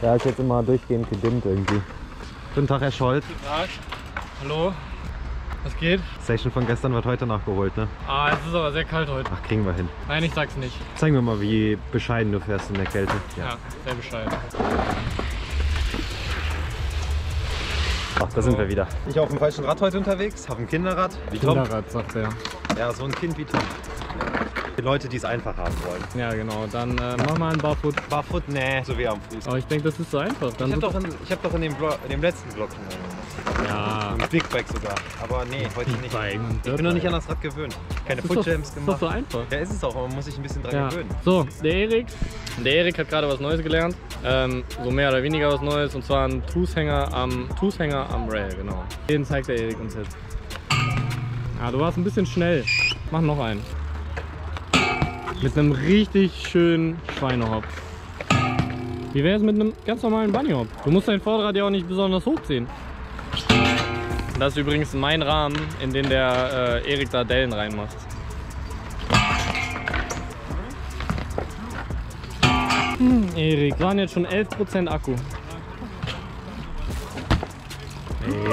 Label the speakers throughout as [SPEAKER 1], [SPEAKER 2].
[SPEAKER 1] Ja, ist jetzt immer durchgehend gedimmt irgendwie. Guten Tag, Herr Scholz.
[SPEAKER 2] Tag. Hallo. Was geht?
[SPEAKER 1] Station von gestern wird heute nachgeholt, ne?
[SPEAKER 2] Ah, es ist aber sehr kalt heute.
[SPEAKER 1] Ach, kriegen wir hin.
[SPEAKER 2] Nein, ich sag's nicht.
[SPEAKER 1] Zeigen wir mal, wie bescheiden du fährst in der Kälte.
[SPEAKER 2] Ja, sehr bescheiden.
[SPEAKER 1] Ach, da sind wir wieder. Ich auf dem falschen Rad heute unterwegs, auf dem Kinderrad. Wie Tom.
[SPEAKER 2] Kinderrad, sagt er.
[SPEAKER 1] Ja, so ein Kind wie Tom. Die Leute, die es einfach haben wollen.
[SPEAKER 2] Ja, genau. Dann äh, mach mal einen Barfoot.
[SPEAKER 1] Barfoot, nee, so wie am Fuß.
[SPEAKER 2] Aber ich denke, das ist so einfach. Dann
[SPEAKER 1] Ich habe doch, in, ich hab doch in, dem in dem letzten Blog schon einen.
[SPEAKER 2] Ja.
[SPEAKER 1] Mit Big Bike sogar. Aber nee, heute nicht. Ich bin noch nicht an das Rad gewöhnt. Keine
[SPEAKER 2] Das ist doch-
[SPEAKER 1] Footjams
[SPEAKER 2] ist doch
[SPEAKER 1] gemacht.
[SPEAKER 2] so einfach.
[SPEAKER 1] Ja, ist es auch, aber man muss sich ein bisschen dran
[SPEAKER 2] Ja.
[SPEAKER 1] gewöhnen.
[SPEAKER 2] So, der Erik. Der Erik hat gerade was Neues gelernt. Ähm, so mehr oder weniger was Neues. Und zwar ein Fußhänger am, Fußhänger am Rail, genau. Den zeigt der Erik uns jetzt. Ja, du warst ein bisschen schnell. Mach noch einen. Mit einem richtig schönen Schweinehopp. Wie wäre es mit einem ganz normalen Bunnyhop? Du musst dein Vorderrad ja auch nicht besonders hochziehen. Das ist übrigens mein Rahmen, in den der äh, Erik da Dellen reinmacht. Hm, Erik, waren jetzt schon 11% Akku.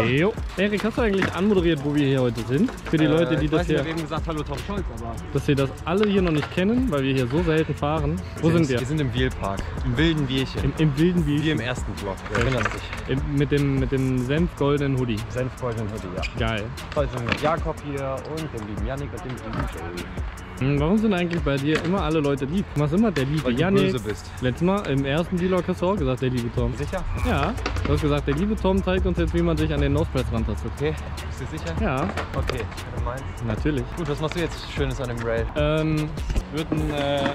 [SPEAKER 2] Jo. Erik, hast du eigentlich anmoderiert, wo wir hier heute sind? Für die Leute, die
[SPEAKER 1] Äh,
[SPEAKER 2] das
[SPEAKER 1] nicht,
[SPEAKER 2] hier,
[SPEAKER 1] Ich habe eben gesagt, hallo Tom Scholz, aber...
[SPEAKER 2] dass wir das alle hier noch nicht kennen, weil wir hier so selten fahren. Wo sind wir?
[SPEAKER 1] Wir sind im Wielpark. Im wilden Wiechen.
[SPEAKER 2] Im, im wilden
[SPEAKER 1] Wie
[SPEAKER 2] Biel.
[SPEAKER 1] im ersten Blog. Du erinnerst dich.
[SPEAKER 2] Im, mit dem, mit dem senfgoldenen Hoodie.
[SPEAKER 1] Senfgoldenen Hoodie, ja.
[SPEAKER 2] Geil.
[SPEAKER 1] Heute sind wir mit Jakob hier und dem lieben Janik und dem lieben Joey.
[SPEAKER 2] Hm, Warum sind eigentlich bei dir immer alle Leute lieb? Du machst immer der liebe
[SPEAKER 1] Weil du
[SPEAKER 2] Janik.
[SPEAKER 1] böse bist.
[SPEAKER 2] Letztes Mal im ersten Vlog hast du auch gesagt, der liebe Tom.
[SPEAKER 1] Sicher?
[SPEAKER 2] Ja, du hast gesagt, der liebe Tom zeigt uns jetzt, wie man sich an den Nosepress rantastet.
[SPEAKER 1] Okay. Bist du sicher?
[SPEAKER 2] Ja,
[SPEAKER 1] Okay, wenn du meinst.
[SPEAKER 2] natürlich.
[SPEAKER 1] Gut, was machst du jetzt Schönes an dem Rail?
[SPEAKER 2] Ähm, wird ein äh,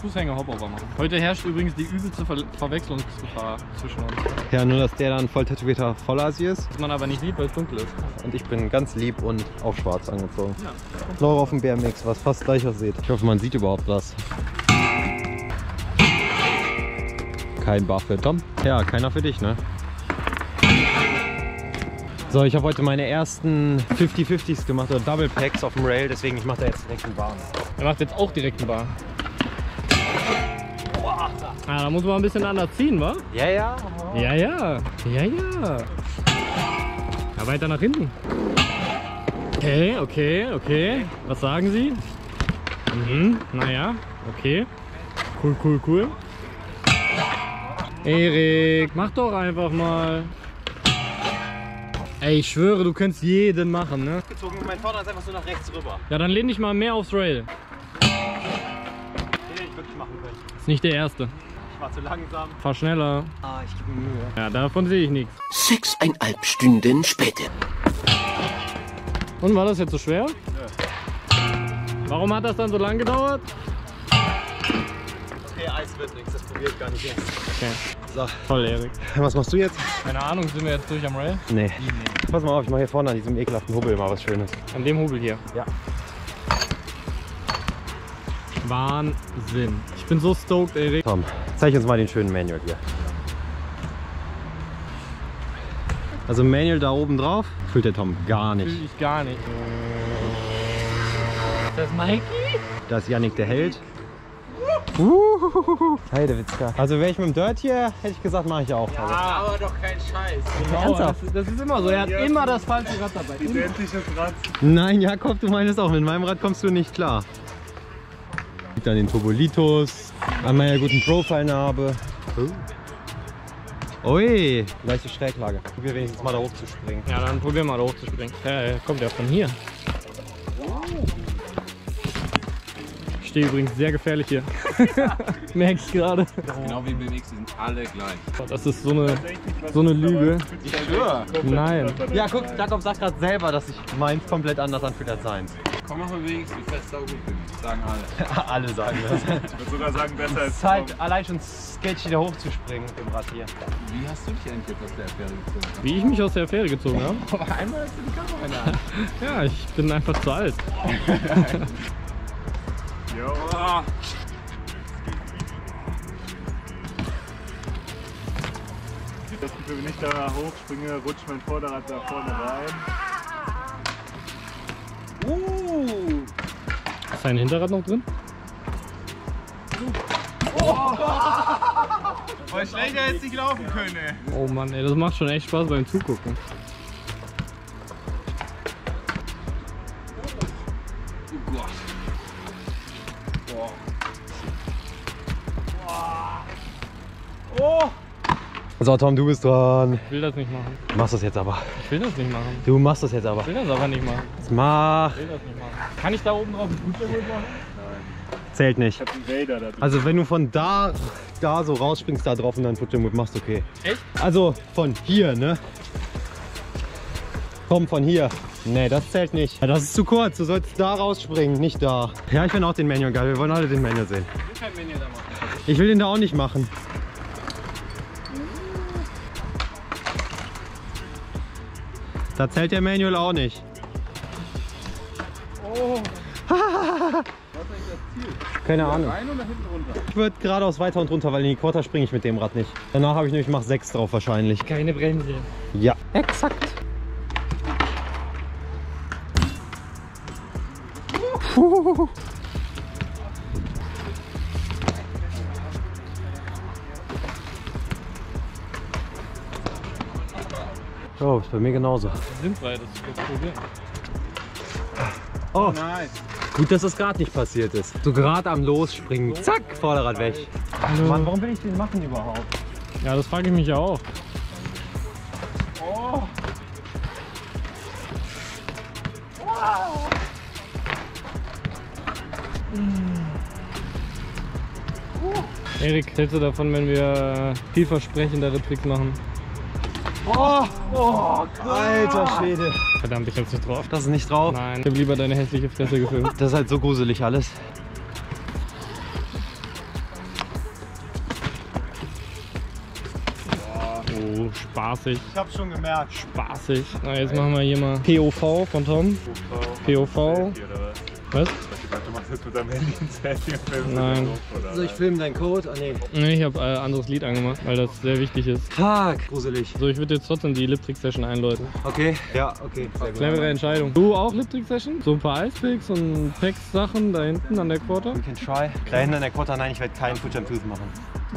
[SPEAKER 2] Fußhänger Hopover machen. Heute herrscht übrigens die übelste Ver Verwechslungsgefahr zwischen uns.
[SPEAKER 1] Ja, nur dass der dann voll tätowierter Vollasi ist.
[SPEAKER 2] Was man aber nicht sieht, weil es dunkel ist.
[SPEAKER 1] Und ich bin ganz lieb und auch schwarz angezogen. Laura auf dem BMX, was fast gleich aussieht. Ich hoffe, man sieht überhaupt was. Kein Bar für Tom. Ja, keiner für dich, ne? So, ich habe heute meine ersten 50-50s gemacht oder Double Packs auf dem Rail, deswegen ich mache da jetzt direkt einen Bahn.
[SPEAKER 2] Er macht jetzt auch direkt eine Bar. Ah, da muss man ein bisschen anders ziehen, wa?
[SPEAKER 1] Ja, ja.
[SPEAKER 2] Ja, ja. Ja, ja. Ja, weiter nach hinten. Okay, okay, okay. Was sagen Sie? Mhm, naja, okay. Cool, cool, cool. Erik, mach doch einfach mal. Ey, ich schwöre, du könntest jeden machen, ne?
[SPEAKER 1] Gezogen, mein Vorder ist einfach so nach rechts rüber.
[SPEAKER 2] Ja, dann lehn dich mal mehr aufs Rail.
[SPEAKER 1] Den hätte ich wirklich machen können.
[SPEAKER 2] Ist nicht der erste.
[SPEAKER 1] Ich war zu langsam.
[SPEAKER 2] Fahr schneller.
[SPEAKER 1] Ah, ich gebe mir Mühe.
[SPEAKER 2] Ja, davon sehe ich nichts.
[SPEAKER 3] Sechseinhalb Stunden später.
[SPEAKER 2] Und war das jetzt so schwer? Warum hat das dann so lange gedauert?
[SPEAKER 1] Okay, Eis wird nichts, das probiert gar nicht erst.
[SPEAKER 2] Okay.
[SPEAKER 1] So,
[SPEAKER 2] Toll, Erik.
[SPEAKER 1] was machst du jetzt?
[SPEAKER 2] Keine Ahnung, sind wir jetzt durch am Rail?
[SPEAKER 1] Nee. Pass mal auf, ich mache hier vorne an diesem ekelhaften Hubbel mal was Schönes.
[SPEAKER 2] An dem Hubel hier.
[SPEAKER 1] Ja.
[SPEAKER 2] Wahnsinn. Ich bin so stoked, Erik.
[SPEAKER 1] Komm, zeig uns mal den schönen Manual hier. Also Manual da oben drauf fühlt der Tom gar
[SPEAKER 2] Fühl
[SPEAKER 1] nicht.
[SPEAKER 2] ich gar nicht. Ist das Mikey?
[SPEAKER 1] Da ist Yannick der Held. Uhuhuhu. Heidewitzka. Also wäre ich mit dem Dirt hier, hätte ich gesagt, mache ich auch. Also,
[SPEAKER 4] Aber doch kein Scheiß.
[SPEAKER 2] Genau,
[SPEAKER 1] Ernsthaft?
[SPEAKER 2] das, das ist immer so. Er hat immer das falsche Rad dabei.
[SPEAKER 4] Identisches Rad.
[SPEAKER 1] Nein, Jakob, du meinst auch, mit meinem Rad kommst du nicht klar. Liegt an den Turbolitos, an meiner guten Profile-Narbe. Oh. Ui, leichte Schräglage. Probier wenigstens mal da hoch zu springen.
[SPEAKER 2] Ja, dann probier mal da hochzuspringen. Ja, ja, kommt ja von hier. Stehe übrigens sehr gefährlich hier. Merke ich gerade.
[SPEAKER 4] Genau wie BMX, die sind alle gleich.
[SPEAKER 2] Das ist so eine, so eine Lüge.
[SPEAKER 4] Ich schwöre.
[SPEAKER 2] Nein.
[SPEAKER 1] Ja, guck, Jakob sagt gerade selber, dass sich meins komplett anders anfühlt als seins.
[SPEAKER 4] Komm mal BMX, wie fest saugut bin. Sagen alle.
[SPEAKER 1] Alle sagen das.
[SPEAKER 5] Ich würde sogar sagen, besser
[SPEAKER 1] Es
[SPEAKER 5] als
[SPEAKER 1] ist halt allein schon sketchy da hochzuspringen mit dem Rad hier.
[SPEAKER 4] Wie hast du dich eigentlich jetzt aus der Affäre gezogen?
[SPEAKER 2] Wie ich mich aus der Affäre gezogen habe?
[SPEAKER 4] Aber einmal hast du die Kamera in der Hand.
[SPEAKER 2] Ja, ich bin einfach zu alt.
[SPEAKER 5] Jo. Das Gefühl, wenn ich da hochspringe, rutscht mein Vorderrad da vorne rein.
[SPEAKER 2] Ist dein Hinterrad noch drin?
[SPEAKER 5] Weil schlechter jetzt nicht laufen können.
[SPEAKER 2] Oh Mann, ey, das macht schon echt Spaß beim Zugucken.
[SPEAKER 1] So, Tom, du bist dran.
[SPEAKER 2] Ich will das nicht machen.
[SPEAKER 1] Du machst das jetzt aber.
[SPEAKER 2] Ich will das nicht machen.
[SPEAKER 1] Du machst das jetzt aber.
[SPEAKER 2] Ich will das aber nicht machen.
[SPEAKER 1] Mach.
[SPEAKER 2] Ich will das nicht machen. Kann ich da oben drauf ein Fußballbild machen?
[SPEAKER 1] Zählt nicht.
[SPEAKER 5] Ich hab einen Vader da drin.
[SPEAKER 1] Also wenn du von da, da so rausspringst, da drauf und dann Futtermut machst, okay.
[SPEAKER 2] Echt?
[SPEAKER 1] Also von hier, ne? Komm, von hier. Nee, das zählt nicht. Ja, das ist zu kurz. Du sollst da rausspringen, nicht da. Ja, ich finde auch den Manual geil. Wir wollen alle den Manual sehen.
[SPEAKER 2] Ich will kein Menu da machen.
[SPEAKER 1] Ich will den da auch nicht machen. Da zählt der Manual auch nicht. Keine Ahnung.
[SPEAKER 5] Rein oder hinten runter?
[SPEAKER 1] Ich würde geradeaus weiter und runter, weil in die Quarter springe ich mit dem Rad nicht. Danach habe ich nämlich mach 6 drauf wahrscheinlich.
[SPEAKER 2] Keine Bremse.
[SPEAKER 1] Ja, exakt. Puh. Oh, ist bei mir genauso.
[SPEAKER 2] Sinnfrei, das ist das Problem.
[SPEAKER 1] Oh,
[SPEAKER 5] Nein.
[SPEAKER 1] gut, dass das gerade nicht passiert ist. So gerade am Losspringen, zack, Vorderrad weg. Mann, warum will ich den machen überhaupt?
[SPEAKER 2] Ja, das frage ich mich ja auch. Erik, hältst du davon, wenn wir vielversprechendere Tricks machen?
[SPEAKER 1] Alter Schwede.
[SPEAKER 2] Verdammt, ich hab's nicht drauf.
[SPEAKER 1] Das ist nicht drauf.
[SPEAKER 2] Nein, ich hab lieber deine hässliche Fresse gefilmt.
[SPEAKER 1] Das ist halt so gruselig alles.
[SPEAKER 2] Oh, spaßig,
[SPEAKER 5] Ich hab's schon gemerkt.
[SPEAKER 2] spaßig. Na, jetzt machen wir hier mal POV von Tom. POV. Was?
[SPEAKER 5] Machst jetzt mit deinem Handy ein Selfie und filmst
[SPEAKER 2] Nein.
[SPEAKER 5] oder?
[SPEAKER 1] Soll ich filmen deinen Code? Ah nee.
[SPEAKER 2] Nee, ich habe ein anderes Lied angemacht, weil das sehr wichtig ist.
[SPEAKER 1] Fuck. Gruselig.
[SPEAKER 2] So, ich würde jetzt trotzdem die Lip-Trick-Session einläuten.
[SPEAKER 1] Okay. Ja, okay. Sehr gut.
[SPEAKER 2] Clevere Entscheidung. Du auch Lip-Trick-Session? So ein paar Eispicks und Packs-Sachen da hinten an der Quarter?
[SPEAKER 1] We can try. Da hinten an der Quarter, nein, ich werde keinen Foot Jump Tooth machen.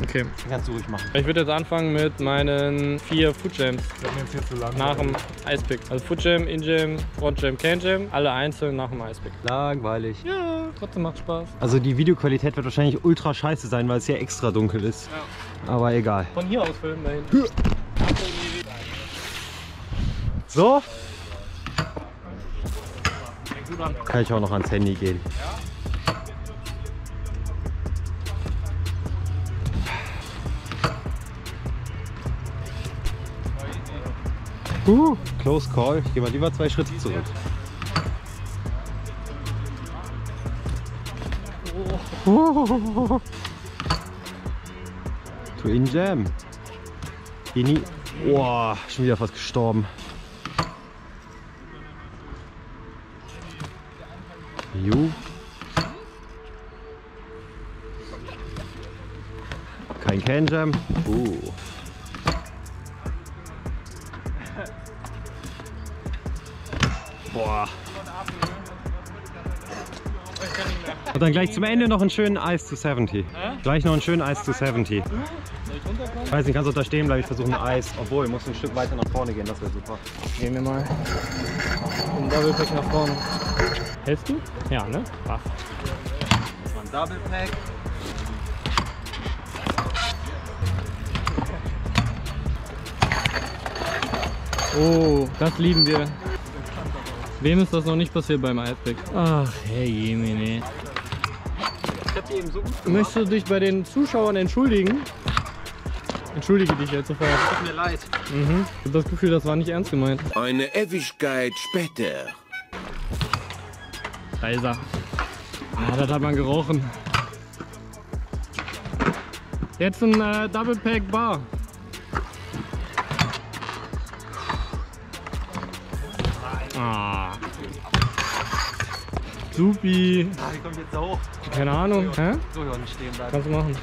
[SPEAKER 2] Okay.
[SPEAKER 1] Den kannst du ruhig machen.
[SPEAKER 2] Ich würde jetzt anfangen mit meinen vier Foot Jams
[SPEAKER 5] Das ist jetzt hier zu lang.
[SPEAKER 2] nach dem Eispick. Also Foot Jam, In Jam, Front Jam, Can Jam, alle einzeln nach dem Eispick.
[SPEAKER 1] Langweilig.
[SPEAKER 2] Ja, trotzdem macht Spaß.
[SPEAKER 1] Also die Videoqualität wird wahrscheinlich ultra scheiße sein, weil es hier extra dunkel ist. Aber egal.
[SPEAKER 2] Von hier aus filmen da hinten.
[SPEAKER 1] So? Kann ich auch noch ans Handy gehen. Uh, close call. Ich gehe mal lieber zwei Schritte zurück. Uh. To in Jam. Ini. Boah, schon wieder fast gestorben. Ju. Kein Can Jam. Uh. Boah. Und dann gleich zum Ende noch einen schönen Ice to 70. Gleich noch einen schönen Ice to 70. Ich weiß nicht, kannst du da stehen bleiben? Ich versuche ein Eis. Obwohl, ich muss ein Stück weiter nach vorne gehen, das wäre super.
[SPEAKER 2] Gehen wir mal den Double Pack nach vorne. Hältst du? Ja, ne? Passt.
[SPEAKER 1] Ein Double Pack.
[SPEAKER 2] Oh, das lieben wir. Wem ist das noch nicht passiert beim Eispack? Ach, hey Jemine.
[SPEAKER 1] Ich hab die eben so gut
[SPEAKER 2] Möchtest du dich bei den Zuschauern entschuldigen? Entschuldige dich jetzt sofort.
[SPEAKER 1] Tut mir leid.
[SPEAKER 2] Mhm. Ich hab das Gefühl, das war nicht ernst gemeint.
[SPEAKER 3] Eine Ewigkeit später.
[SPEAKER 2] Da ist er. Ah, das hat man gerochen. Jetzt ein äh, Double Pack Bar. Ah. Supi.
[SPEAKER 1] Ah, die kommt jetzt da hoch.
[SPEAKER 2] Keine Ahnung. Hä?
[SPEAKER 1] So hier unten stehen bleiben.
[SPEAKER 2] Kannst du machen.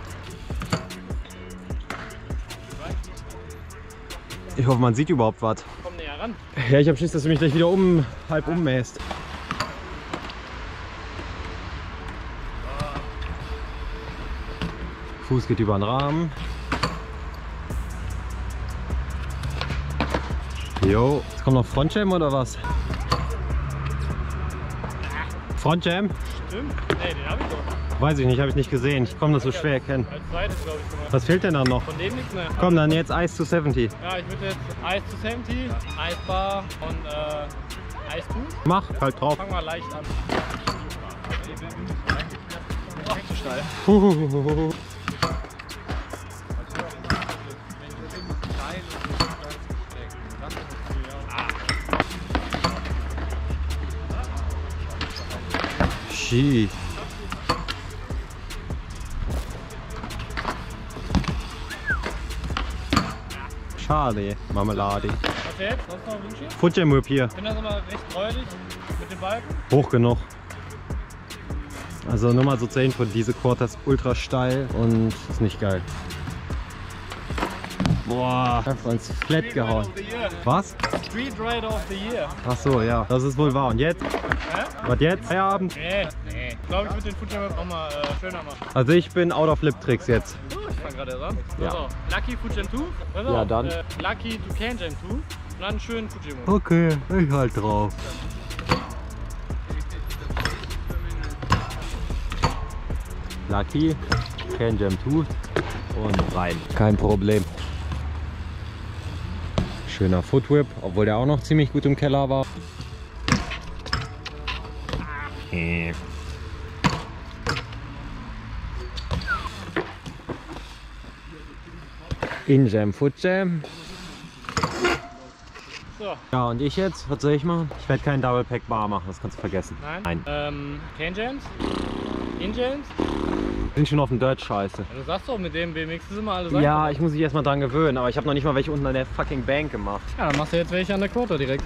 [SPEAKER 1] Ich hoffe, man sieht überhaupt was.
[SPEAKER 2] Komm näher ran.
[SPEAKER 1] Ja, ich habe Schiss, dass du mich gleich wieder um halb ummähst. Fuß geht über den Rahmen. Jo, jetzt kommt noch Frontschirm oder was? Frontjam?
[SPEAKER 2] Stimmt. Nee, den hab ich doch.
[SPEAKER 1] Weiß ich nicht, habe ich nicht gesehen. Ich komme das so schwer erkennen.
[SPEAKER 2] Als zweites, glaube ich, gemacht.
[SPEAKER 1] Was fehlt denn dann noch?
[SPEAKER 2] Von dem nichts mehr.
[SPEAKER 1] Komm, dann jetzt Ice to 70.
[SPEAKER 2] Ja, ich würde jetzt Eis zu 70, Eisbar und äh, Eistooth.
[SPEAKER 1] Mach, halt drauf.
[SPEAKER 2] Fangen wir leicht an. Ach, zu steil.
[SPEAKER 1] Schade, Marmelade.
[SPEAKER 2] Was jetzt? Sonst noch?
[SPEAKER 1] Footjam Whip hier.
[SPEAKER 2] Ich finde das immer recht gräulich mit dem Balken.
[SPEAKER 1] Hoch genug. Also nur mal so zur Info, diese Quad ist ultra steil und ist nicht geil. Boah, ins Flat gehauen.
[SPEAKER 2] of the Year.
[SPEAKER 1] Was?
[SPEAKER 2] Street Rider of the Year.
[SPEAKER 1] Ach so, ja, das ist wohl wahr. Und jetzt?
[SPEAKER 2] Hä?
[SPEAKER 1] Was jetzt? Feierabend?
[SPEAKER 2] Nee, nee. Ich glaube, ich würde den Footjam auch mal äh, schöner machen.
[SPEAKER 1] Also ich bin out of Lip Tricks jetzt.
[SPEAKER 2] Uh, ich fang gerade erst an.
[SPEAKER 1] Ja.
[SPEAKER 2] Also, Lucky Footjam 2. Also,
[SPEAKER 1] Ja, dann.
[SPEAKER 2] Äh, Lucky to Can Jam 2. Und dann einen schönen Footjam.
[SPEAKER 1] Okay, ich halt drauf. Lucky, Can Jam 2 und rein. Kein Problem. Schöner Footwhip, obwohl der auch noch ziemlich gut im Keller war. Äh. In Jam, Foot Jam.
[SPEAKER 2] So,
[SPEAKER 1] Ja, und ich jetzt? Was soll ich machen? Ich werde keinen Double Pack Bar machen, das kannst du vergessen.
[SPEAKER 2] nein.
[SPEAKER 1] Nein.
[SPEAKER 2] Ähm, Can Jams? In Jams?
[SPEAKER 1] Bin schon auf dem Dirt scheiße.
[SPEAKER 2] Ja, du sagst doch, mit dem BMX ist immer alles
[SPEAKER 1] Ja,
[SPEAKER 2] einfach.
[SPEAKER 1] ich muss mich erstmal dran gewöhnen, aber ich habe noch nicht mal welche unten an der fucking Bank gemacht.
[SPEAKER 2] Ja, dann machst du jetzt welche an der Quarter direkt.